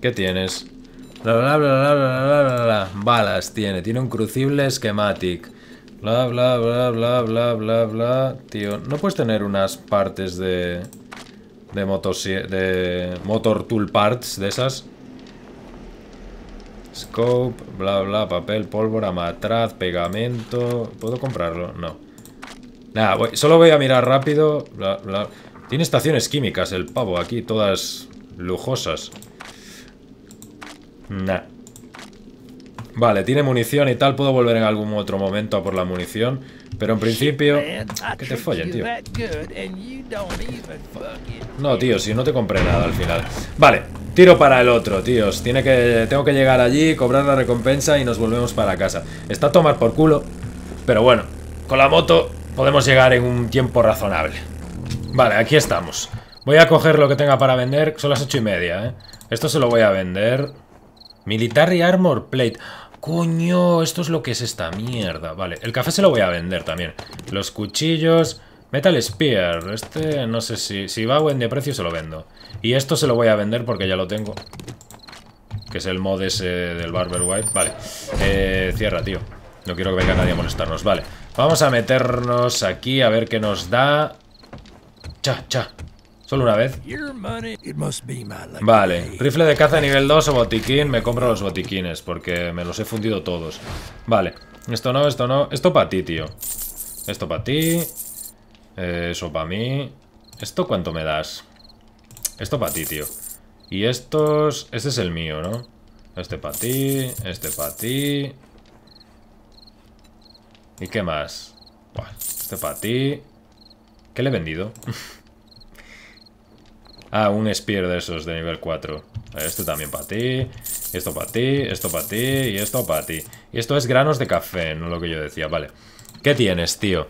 ¿Qué tienes? Bla, bla, bla, bla, bla, bla, bla, Balas tiene. Tiene un crucible schematic. Bla, bla, bla, bla, bla, bla, bla. Tío, ¿no puedes tener unas partes de... De, motos, de motor tool parts de esas? Scope, bla, bla, papel, pólvora, matraz, pegamento... ¿Puedo comprarlo? No. Nada, solo voy a mirar rápido. Tiene estaciones químicas el pavo aquí, todas lujosas. Nah. Vale, tiene munición y tal. Puedo volver en algún otro momento a por la munición. Pero en principio... Que te follen, tío. No, tío, si no te compré nada al final. Vale, tiro para el otro, tíos. Tiene que, tengo que llegar allí, cobrar la recompensa y nos volvemos para casa. Está a tomar por culo. Pero bueno, con la moto podemos llegar en un tiempo razonable. Vale, aquí estamos. Voy a coger lo que tenga para vender. Son las ocho y media, ¿eh? Esto se lo voy a vender. Military Armor Plate. Coño, esto es lo que es esta mierda. Vale, el café se lo voy a vender también. Los cuchillos... Metal Spear. Este no sé si, si va buen de precio se lo vendo. Y esto se lo voy a vender porque ya lo tengo. Que es el mod ese del Barber White. Vale. Eh, cierra, tío. No quiero que venga nadie a molestarnos. Vale. Vamos a meternos aquí a ver qué nos da. Cha, cha. Solo una vez. Vale. Rifle de caza nivel 2 o botiquín. Me compro los botiquines porque me los he fundido todos. Vale. Esto no, esto no. Esto para ti, tío. Esto para ti. Eh, eso para mí. ¿Esto cuánto me das? Esto para ti, tío. Y estos... Este es el mío, ¿no? Este para ti. Este para ti. ¿Y qué más? este para ti. ¿Qué le he vendido? <laughs> ah, un spear de esos de nivel 4. Este también para ti. Esto para ti, esto para ti y esto para ti. Y esto es granos de café, no lo que yo decía. Vale. ¿Qué tienes, tío?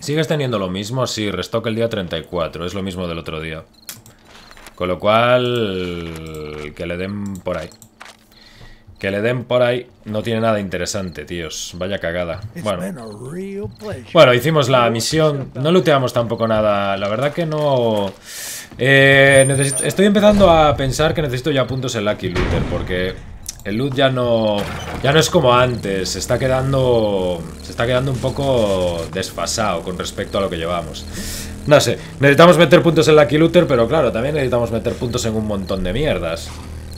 ¿Sigues teniendo lo mismo? Sí, restock el día 34. Es lo mismo del otro día. Con lo cual... Que le den por ahí. Que le den por ahí no tiene nada interesante, tíos. Vaya cagada. Bueno. Bueno, hicimos la misión. No looteamos tampoco nada. La verdad que no... Eh, estoy empezando a pensar que necesito ya puntos en Lucky Looter. Porque el loot ya no... Ya no es como antes. Se está quedando... Se está quedando un poco desfasado con respecto a lo que llevamos. No sé. Necesitamos meter puntos en Lucky Looter, pero claro, también necesitamos meter puntos en un montón de mierdas.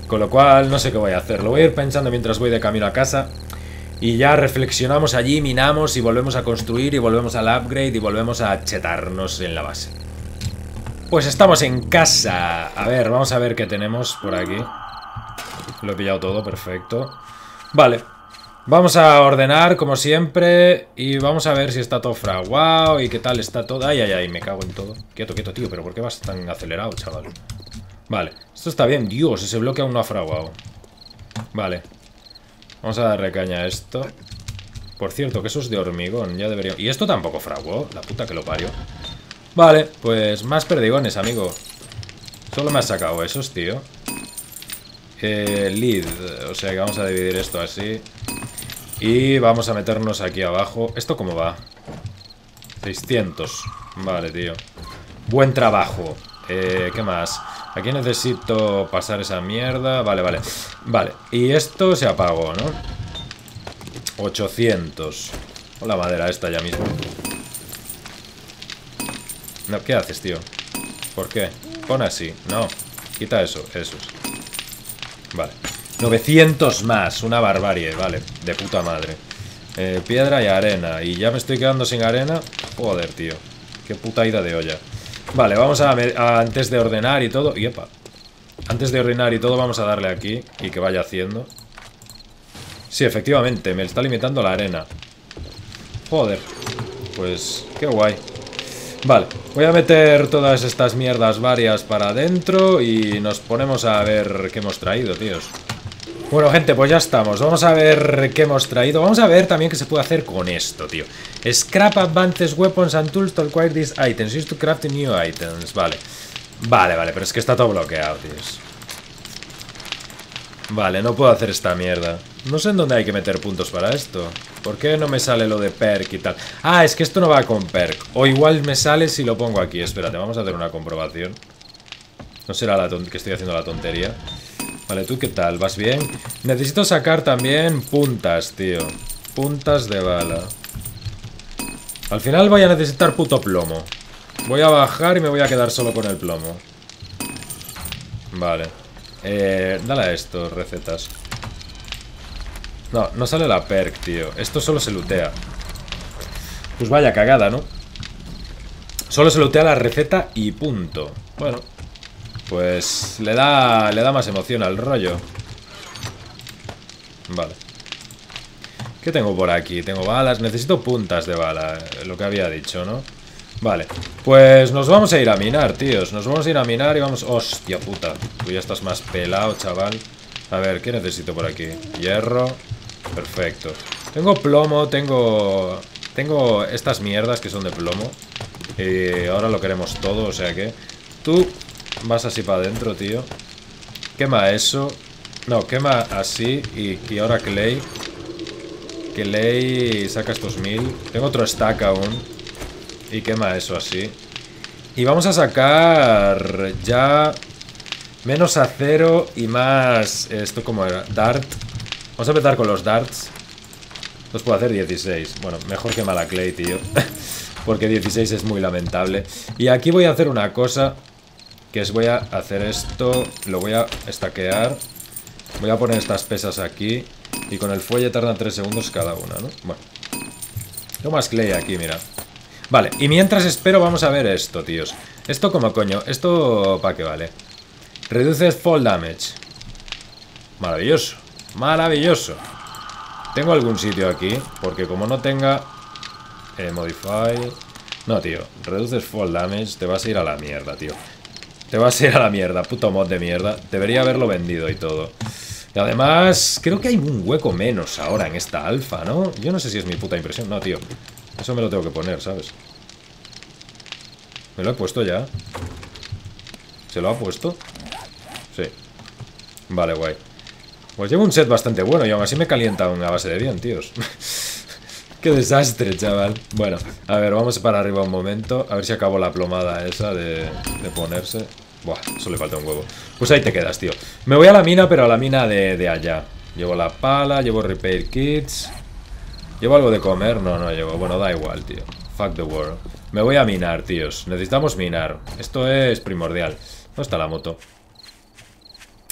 Con lo cual no sé qué voy a hacer. Lo voy a ir pensando mientras voy de camino a casa. Y ya reflexionamos allí, minamos y volvemos a construir y volvemos al upgrade y volvemos a chetarnos en la base. Pues estamos en casa. A ver, vamos a ver qué tenemos por aquí. Lo he pillado todo, perfecto. Vale. Vamos a ordenar, como siempre, y vamos a ver si está todo fraguado y qué tal está todo. Ay, ay, ay, me cago en todo. Quieto, quieto, tío, pero ¿por qué vas tan acelerado, chaval? Vale, esto está bien. Dios, ese bloque aún no ha fraguado. Vale. Vamos a darle caña a esto. Por cierto, que eso es de hormigón. Ya debería... Y esto tampoco fraguó. La puta que lo parió. Vale, pues más perdigones, amigo. Solo me has sacado esos, tío. Eh, lead. O sea que vamos a dividir esto así. Y vamos a meternos aquí abajo. ¿Esto cómo va? 600. Vale, tío. Buen trabajo. Eh, ¿Qué más? Aquí necesito pasar esa mierda. Vale, vale. Vale. Y esto se apagó, ¿no? 800. Con la madera esta ya mismo. No, ¿qué haces, tío? ¿Por qué? Pon así. No. Quita eso. Esos. Vale. 900 más. Una barbarie. Vale. De puta madre. Eh, piedra y arena. Y ya me estoy quedando sin arena. Joder, tío. Qué puta ida de olla. Vale, vamos a, antes de ordenar y todo. Y epa. Antes de ordenar y todo, vamos a darle aquí y que vaya haciendo. Sí, efectivamente, me está limitando la arena. Joder. Pues, qué guay. Vale, voy a meter todas estas mierdas varias para adentro y nos ponemos a ver qué hemos traído, tíos. Bueno, gente, pues ya estamos. Vamos a ver qué hemos traído. Vamos a ver también qué se puede hacer con esto, tío. Scrap advances weapons and tools to acquire these items. Use to craft new items. Vale. Vale, vale, pero es que está todo bloqueado, tíos. Vale, no puedo hacer esta mierda. No sé en dónde hay que meter puntos para esto. ¿Por qué no me sale lo de perk y tal? Ah, es que esto no va con perk. O igual me sale si lo pongo aquí. Espérate, vamos a hacer una comprobación. No será la que estoy haciendo la tontería. Vale, ¿tú qué tal? ¿Vas bien? Necesito sacar también puntas, tío. Puntas de bala. Al final voy a necesitar puto plomo. Voy a bajar y me voy a quedar solo con el plomo. Vale. Eh, dale a esto, recetas. No, no sale la perk, tío. Esto solo se lootea. Pues vaya cagada, ¿no? Solo se lootea la receta y punto. Bueno, pues le da, le da más emoción al rollo. Vale. ¿Qué tengo por aquí? Tengo balas. Necesito puntas de bala, eh, lo que había dicho, ¿no? Vale. Pues nos vamos a ir a minar, tíos. Nos vamos a ir a minar y vamos... ¡Hostia puta! Tú ya estás más pelado, chaval. A ver, ¿qué necesito por aquí? Hierro. Perfecto. Tengo plomo, tengo... Tengo estas mierdas que son de plomo. Y ahora lo queremos todo, o sea que... Tú Vas así para adentro, tío. Quema eso. No, quema así. Y, ahora Clay. Clay saca estos mil. Tengo otro stack aún. Y quema eso así. Y vamos a sacar ya menos acero y más... Esto como era, dart. Vamos a empezar con los darts. Los puedo hacer 16. Bueno, mejor que mala clay, tío. <laughs> Porque 16 es muy lamentable. Y aquí voy a hacer una cosa que es voy a hacer esto, lo voy a estaquear, voy a poner estas pesas aquí y con el fuelle tarda 3 segundos cada una, ¿no? Bueno. Tengo más clay aquí, mira. Vale, y mientras espero vamos a ver esto, tíos. ¿Esto como coño? ¿Esto para qué vale? Reduce fall damage. Maravilloso. Maravilloso. ¿Tengo algún sitio aquí? Porque como no tenga... Eh, modify... No, tío. Reduces fall damage. Te vas a ir a la mierda, tío. Te vas a ir a la mierda, puto mod de mierda. Debería haberlo vendido y todo. Y además, creo que hay un hueco menos ahora en esta alfa, ¿no? Yo no sé si es mi puta impresión. No, tío. Eso me lo tengo que poner, ¿sabes? ¿Me lo he puesto ya? ¿Se lo ha puesto? Sí. Vale, guay. Pues llevo un set bastante bueno y aún así me calienta una base de bien, tíos. <laughs> Qué desastre, chaval. Bueno, a ver, vamos para arriba un momento. A ver si acabo la plomada esa de, de ponerse. Buah, eso le falta un huevo. Pues ahí te quedas, tío. Me voy a la mina, pero a la mina de, allá. Llevo la pala, llevo repair kits. ¿Llevo algo de comer? No, no llevo. Bueno, da igual, tío. Fuck the world. Me voy a minar, tíos. Necesitamos minar. Esto es primordial. ¿Dónde está la moto?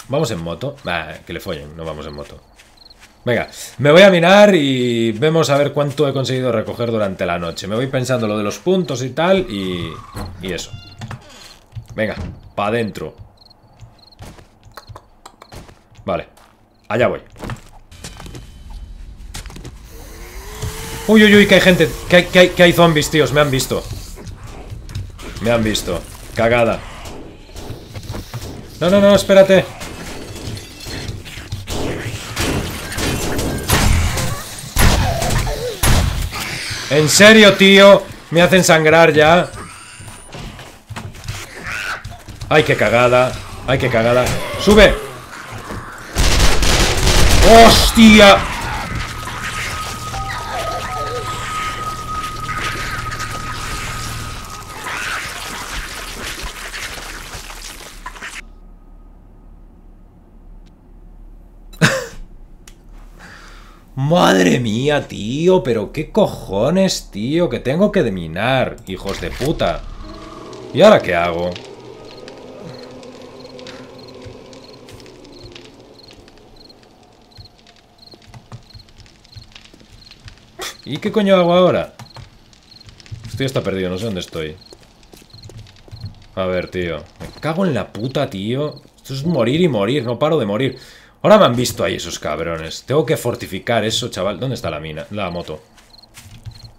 ¿Vamos en moto? Bah, que le follen. No vamos en moto. Venga, me voy a minar y vemos a ver cuánto he conseguido recoger durante la noche. Me voy pensando lo de los puntos y tal y... Y eso. Venga, para adentro. Vale, allá voy. Uy, uy, uy, que hay gente, que hay, que hay, que hay zombies, tíos, me han visto. Me han visto. Cagada. No, no, no, espérate. En serio, tío. Me hacen sangrar ya. Ay, qué cagada. Ay, qué cagada. ¡Sube! ¡Hostia! <laughs> Madre mía, tío, pero qué cojones, tío, que tengo que deminar, hijos de puta. ¿Y ahora qué hago? ¿Y qué coño hago ahora? Estoy hasta perdido, no sé dónde estoy. A ver, tío. Me cago en la puta, tío. Esto es morir y morir, no paro de morir. Ahora me han visto ahí esos cabrones. Tengo que fortificar eso, chaval. ¿Dónde está la mina? La moto.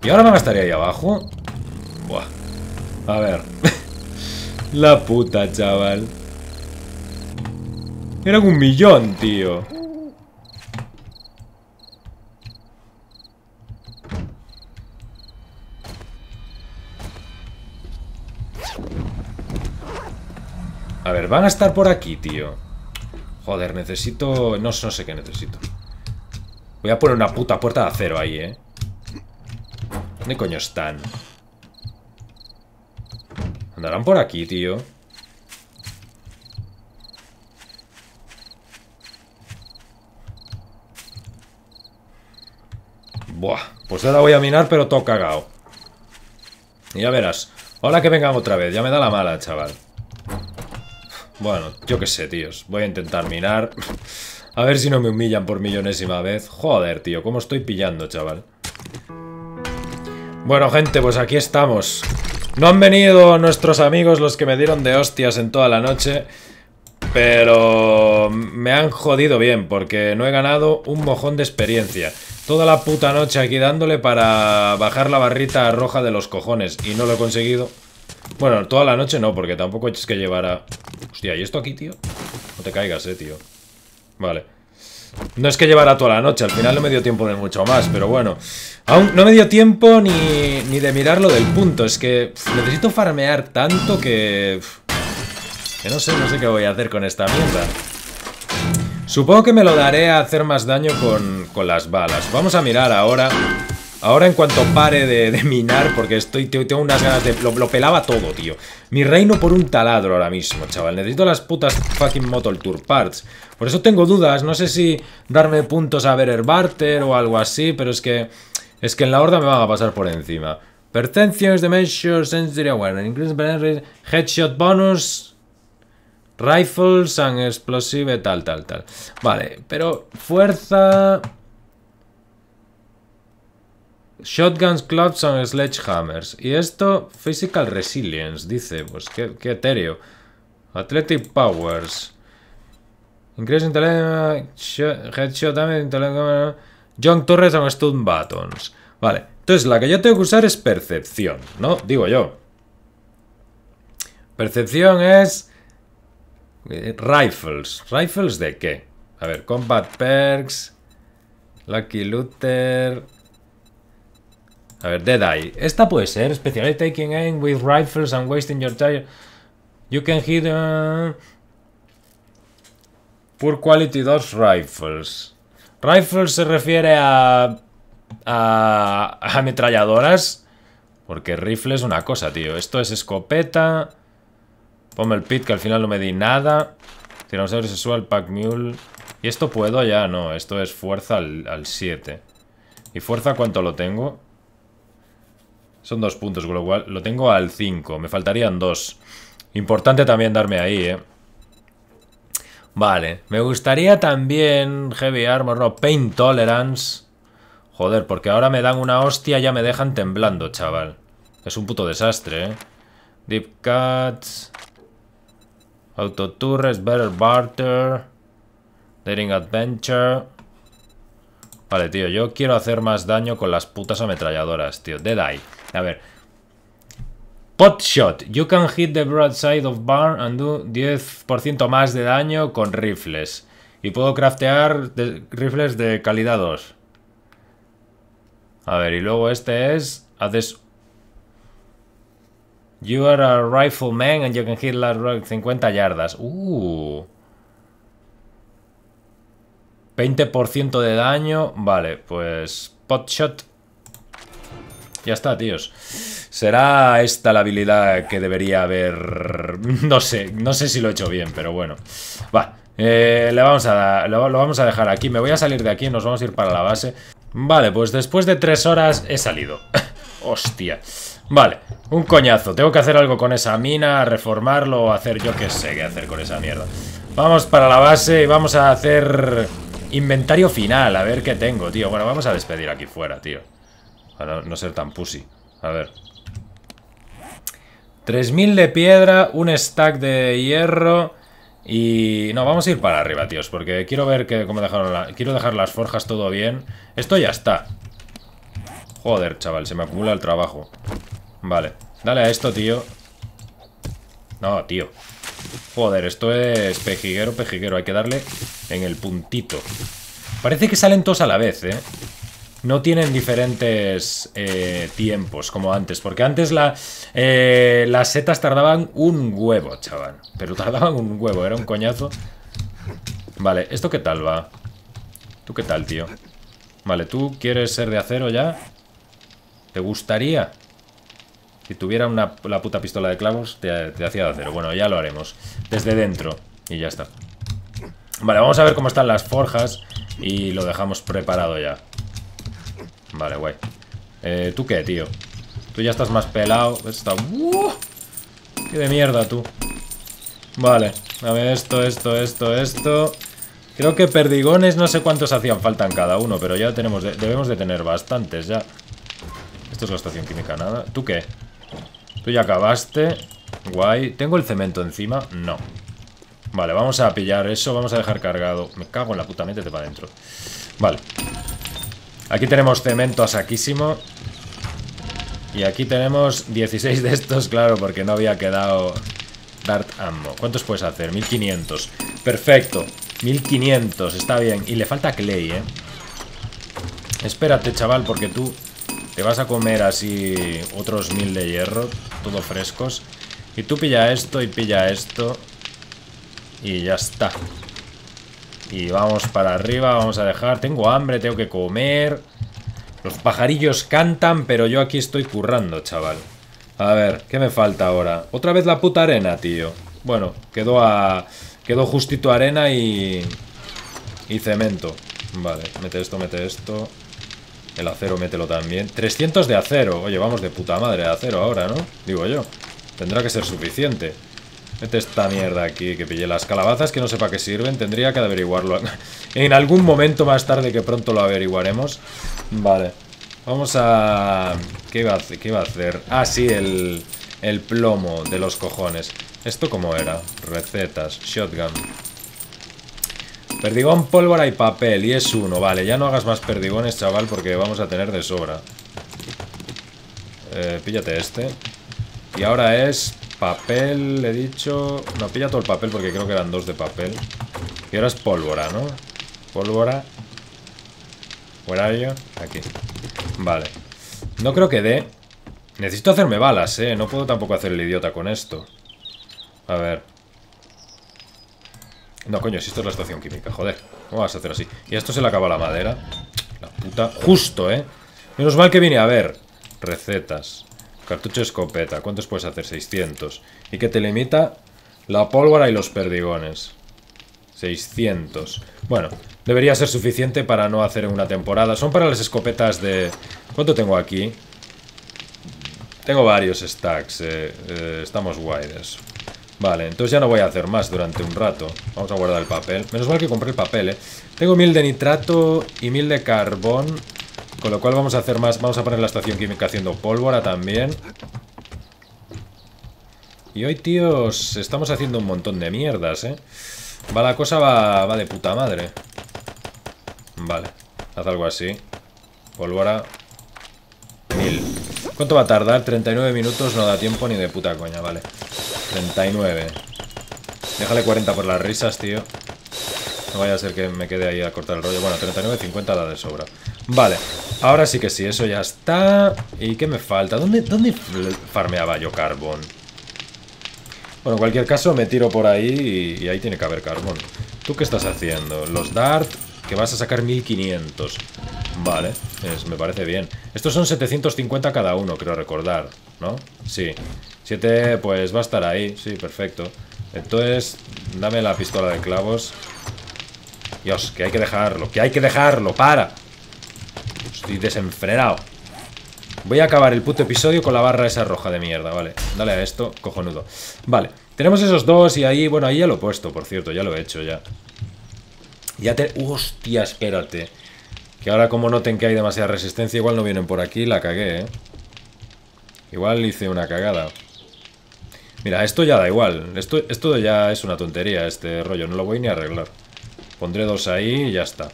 ¿Y ahora van a estar ahí abajo? Buah. A ver. <laughs> la puta, chaval. Eran un millón, tío. Van a estar por aquí, tío. Joder, necesito... No, sé qué necesito. Voy a poner una puta puerta de acero ahí, ¿eh? ¿Dónde coño están? Andarán por aquí, tío. Buah, pues ahora voy a minar, pero todo cagado. Y ya verás. Ahora que vengan otra vez, ya me da la mala, chaval. Bueno, yo qué sé, tíos. Voy a intentar minar. A ver si no me humillan por millonésima vez. Joder, tío, cómo estoy pillando, chaval. Bueno, gente, pues aquí estamos. No han venido nuestros amigos los que me dieron de hostias en toda la noche. Pero me han jodido bien porque no he ganado un mojón de experiencia. Toda la puta noche aquí dándole para bajar la barrita roja de los cojones y no lo he conseguido. Bueno, toda la noche no, porque tampoco es que llevara... Hostia, ¿y esto aquí, tío? No te caigas, eh, tío. Vale. No es que llevara toda la noche, al final no me dio tiempo de mucho más, pero bueno. Aún no me dio tiempo ni, ni de mirarlo del punto. Es que necesito farmear tanto que... Que no sé, no sé qué voy a hacer con esta mierda. Supongo que me lo daré a hacer más daño con, con las balas. Vamos a mirar ahora Ahora en cuanto pare de, minar, porque estoy tengo unas ganas de... Lo, pelaba todo, tío. Mi reino por un taladro ahora mismo, chaval. Necesito las putas fucking Motor Tour Parts. Por eso tengo dudas. No sé si darme puntos a ver barter o algo así, pero es que... Es que en la horda me van a pasar por encima. Perceptions, Dimension, Sensory Awareness, Increase Headshot Bonus, Rifles and Explosive, tal, tal, tal. Vale, pero fuerza... Shotguns, clubs and sledgehammers. Y esto, Physical Resilience, dice. Pues qué, qué etéreo. Athletic Powers. Increase Intelligence, Headshot Damage, John Torres and Stun Buttons. Vale, entonces la que yo tengo que usar es Percepción, ¿no? Digo yo. Percepción es... Eh, rifles. ¿Rifles de qué? A ver, Combat Perks... Lucky Looter... A ver, Deadeye. Esta puede ser. Especially taking aim with rifles and wasting your time. You can hit... Uh, poor quality those rifles. Rifles se refiere a... A, ametralladoras. Porque rifle es una cosa, tío. Esto es escopeta. Ponme el pit, que al final no me di nada. Tiranosaurio sexual, pack mule. ¿Y esto puedo? Ya no. Esto es fuerza al 7. ¿Y fuerza cuánto lo tengo? Son dos puntos, con lo cual lo tengo al 5. Me faltarían dos. Importante también darme ahí, ¿eh? Vale. Me gustaría también Heavy Armor, no, Pain Tolerance. Joder, porque ahora me dan una hostia y ya me dejan temblando, chaval. Es un puto desastre, ¿eh? Deep Cuts. Auto Turres, Better Barter. Daring Adventure. Vale, tío, yo quiero hacer más daño con las putas ametralladoras, tío. Deadeye. A ver. Pot shot. You can hit the broadside of barn and do 10% más de daño con rifles. Y puedo craftear rifles de calidad 2. A ver, y luego este es... Haces... You are a rifleman and you can hit las 50 yardas. Uh. 20% de daño. Vale, pues... Pot shot ya está, tíos. Será esta la habilidad que debería haber... <laughs> No sé, no sé si lo he hecho bien, pero bueno. Va, eh, le vamos a, lo, vamos a dejar aquí. Me voy a salir de aquí, nos vamos a ir para la base. Vale, pues después de tres horas he salido. <laughs> Hostia. Vale, un coñazo. Tengo que hacer algo con esa mina, reformarlo o hacer yo qué sé qué hacer con esa mierda. Vamos para la base y vamos a hacer inventario final, a ver qué tengo, tío. Bueno, vamos a despedir aquí fuera, tío. No ser tan pussy. A ver. 3000 de piedra, un stack de hierro Y no, vamos a ir para arriba, tíos, porque quiero ver que cómo dejaron la... Quiero dejar las forjas todo bien. Esto ya está. Joder, chaval, se me acumula el trabajo. Vale, dale a esto, tío. No, tío. Joder, esto es pejiguero, pejiguero. Hay que darle en el puntito. Parece que salen todos a la vez, ¿eh? No tienen diferentes eh, tiempos como antes. Porque antes la, eh, las setas tardaban un huevo, chaval. Pero tardaban un huevo, era un coñazo. Vale, ¿esto qué tal va? ¿Tú qué tal, tío? Vale, ¿tú quieres ser de acero ya? ¿Te gustaría? Si tuviera una, la puta pistola de clavos, te, te hacía de acero. Bueno, ya lo haremos. Desde dentro. Y ya está. Vale, vamos a ver cómo están las forjas. Y lo dejamos preparado ya. Vale, guay. Eh, ¿Tú qué, tío? Tú ya estás más pelado. Está... ¡Uh! ¡Qué de mierda, tú! Vale. Dame esto, esto, esto, esto. Creo que perdigones no sé cuántos hacían falta en cada uno, pero ya tenemos debemos de tener bastantes ya. Esto es la estación química, nada. ¿Tú qué? Tú ya acabaste. Guay. ¿Tengo el cemento encima? No. Vale, vamos a pillar eso. Vamos a dejar cargado. Me cago en la puta, métete para adentro. Vale. Aquí tenemos cemento a saquísimo. Y aquí tenemos 16 de estos, claro, porque no había quedado Dart Ammo. ¿Cuántos puedes hacer? 1500. Perfecto. 1500, está bien. Y le falta clay, ¿eh? Espérate, chaval, porque tú te vas a comer así otros mil de hierro, todo frescos. Y tú pilla esto y pilla esto. Y ya está. Y vamos para arriba, vamos a dejar... Tengo hambre, tengo que comer. Los pajarillos cantan, pero yo aquí estoy currando, chaval. A ver, ¿qué me falta ahora? Otra vez la puta arena, tío. Bueno, quedó a... Quedó justito arena y... Y cemento. Vale, mete esto, mete esto. El acero mételo también. 300 de acero. Oye, vamos de puta madre de acero ahora, ¿no? Digo yo. Tendrá que ser suficiente. Mete esta mierda aquí, que pille las calabazas, que no sé para qué sirven. Tendría que averiguarlo <laughs> en algún momento más tarde, que pronto lo averiguaremos. Vale. Vamos a... ¿Qué iba a, hacer? ¿Qué iba a hacer? Ah, sí, el, el plomo de los cojones. ¿Esto cómo era? Recetas, shotgun. Perdigón, pólvora y papel. Y es uno. Vale, ya no hagas más perdigones, chaval, porque vamos a tener de sobra. Eh, píllate este. Y ahora es papel, he dicho... No, pilla todo el papel porque creo que eran dos de papel. Y ahora es pólvora, ¿no? Pólvora. Are Aquí. Vale. No creo que dé. Necesito hacerme balas, ¿eh? No puedo tampoco hacer el idiota con esto. A ver. No, coño, si esto es la estación química, joder. ¿Cómo vas a hacer así? Y a esto se le acaba la madera. La puta... Justo, ¿eh? Menos mal que vine a ver. Recetas. Cartucho escopeta. ¿Cuántos puedes hacer? 600. ¿Y qué te limita? La pólvora y los perdigones. 600. Bueno, debería ser suficiente para no hacer una temporada. Son para las escopetas de... ¿Cuánto tengo aquí? Tengo varios stacks. Eh, eh, estamos guay. Vale, entonces ya no voy a hacer más durante un rato. Vamos a guardar el papel. Menos mal que compré el papel, ¿eh? Tengo mil de nitrato y mil de carbón. Con lo cual vamos a hacer más... Vamos a poner la estación química haciendo pólvora también. Y hoy, tíos, estamos haciendo un montón de mierdas, ¿eh? Va, la cosa va, va de puta madre. Vale, haz algo así. Pólvora. Mil. ¿Cuánto va a tardar? 39 minutos, no da tiempo ni de puta coña, vale. 39. Déjale 40 por las risas, tío. No vaya a ser que me quede ahí a cortar el rollo. Bueno, 39, 50 da de sobra. Vale, ahora sí que sí, eso ya está. ¿Y qué me falta? ¿Dónde, dónde farmeaba yo carbón? Bueno, en cualquier caso me tiro por ahí y, ahí tiene que haber carbón. ¿Tú qué estás haciendo? Los Dart, que vas a sacar 1500. Vale, me parece bien. Estos son 750 cada uno, creo recordar, ¿no? Sí. 7, pues va a estar ahí. Sí, perfecto. Entonces, dame la pistola de clavos. Dios, que hay que dejarlo, que hay que dejarlo, para. Estoy desenfrenado. Voy a acabar el puto episodio con la barra esa roja de mierda, vale. Dale a esto, cojonudo. Vale, tenemos esos dos y ahí, bueno, ahí ya lo he puesto, por cierto, ya lo he hecho ya. Ya te... Hostia, espérate. Que ahora como noten que hay demasiada resistencia, igual no vienen por aquí, la cagué, ¿eh? Igual hice una cagada. Mira, esto ya da igual. Esto, esto ya es una tontería, este rollo. No lo voy ni a arreglar. Pondré dos ahí y ya está.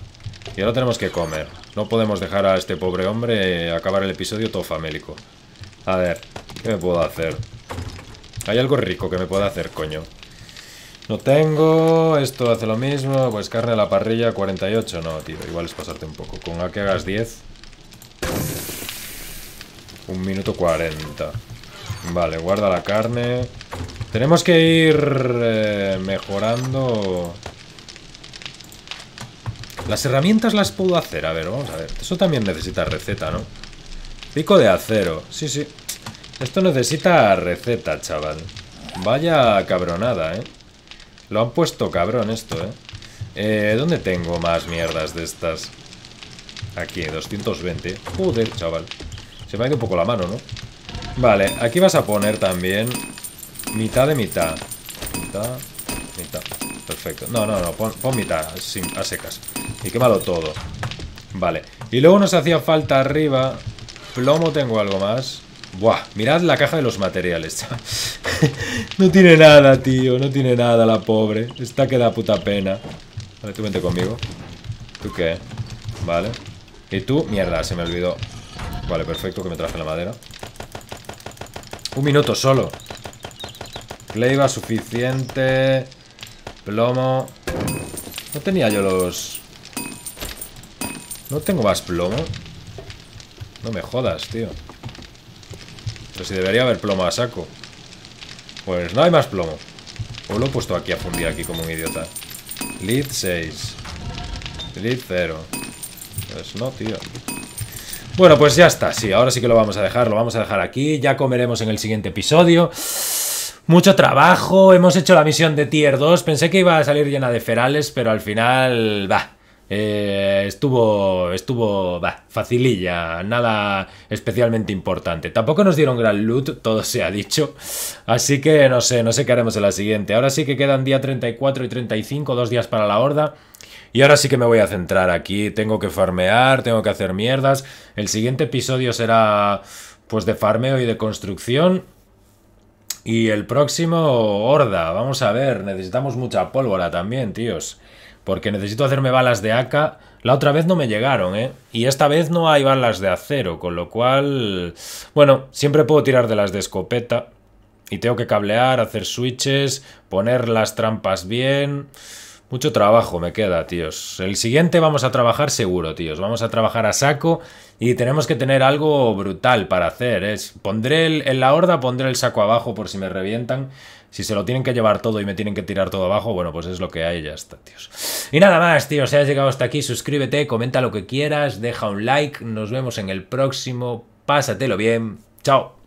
Y ahora tenemos que comer. No podemos dejar a este pobre hombre acabar el episodio todo famélico. A ver, ¿qué me puedo hacer? Hay algo rico que me pueda hacer, coño. No tengo, esto hace lo mismo, pues carne a la parrilla 48, no, tío, igual es pasarte un poco. Con a que hagas 10. Un minuto 40. Vale, guarda la carne. Tenemos que ir eh, mejorando... Las herramientas las puedo hacer, a ver, vamos a ver. Eso también necesita receta, ¿no? Pico de acero, sí, sí. Esto necesita receta, chaval. Vaya cabronada, ¿eh? Lo han puesto cabrón esto, ¿eh? ¿eh? ¿Dónde tengo más mierdas de estas? Aquí, 220. Joder, chaval. Se me ha ido un poco la mano, ¿no? Vale, aquí vas a poner también mitad de mitad. Mitad, Perfecto. No, no, no, pon, mitad a secas. Y quémalo todo. Vale. Y luego nos hacía falta arriba... Plomo tengo algo más. Buah, mirad la caja de los materiales. <laughs> no tiene nada, tío. No tiene nada la pobre. Esta que da puta pena. Vale, tú vente conmigo. ¿Tú qué? Vale. ¿Y tú? Mierda, se me olvidó. Vale, perfecto, que me traje la madera. Un minuto solo. Cleiva suficiente. Plomo. No tenía yo los... No tengo más plomo. No me jodas, tío. Pero si debería haber plomo a saco. Pues no hay más plomo. O lo he puesto aquí a fundir aquí como un idiota. Lead 6. Lead 0. Pues no, tío. Bueno, pues ya está. Sí, ahora sí que lo vamos a dejar. Lo vamos a dejar aquí. Ya comeremos en el siguiente episodio. Mucho trabajo. Hemos hecho la misión de Tier 2. Pensé que iba a salir llena de ferales, pero al final... Va. Eh, estuvo, estuvo, bah, facililla, nada especialmente importante. Tampoco nos dieron gran loot, todo se ha dicho. Así que no sé, no sé qué haremos en la siguiente. Ahora sí que quedan día 34 y 35, dos días para la horda. Y ahora sí que me voy a centrar aquí. Tengo que farmear, tengo que hacer mierdas. El siguiente episodio será pues de farmeo y de construcción. Y el próximo, horda. Vamos a ver, necesitamos mucha pólvora también, tíos. Porque necesito hacerme balas de AK. La otra vez no me llegaron, ¿eh? Y esta vez no hay balas de acero, con lo cual... Bueno, siempre puedo tirar de las de escopeta. Y tengo que cablear, hacer switches, poner las trampas bien... Mucho trabajo me queda, tíos. El siguiente vamos a trabajar seguro, tíos. Vamos a trabajar a saco y tenemos que tener algo brutal para hacer. Es, pondré el, en la horda, pondré el saco abajo por si me revientan. Si se lo tienen que llevar todo y me tienen que tirar todo abajo, bueno, pues es lo que hay ya está, tíos. Y nada más, tíos. Si has llegado hasta aquí, suscríbete, comenta lo que quieras, deja un like. Nos vemos en el próximo. Pásatelo bien. Chao.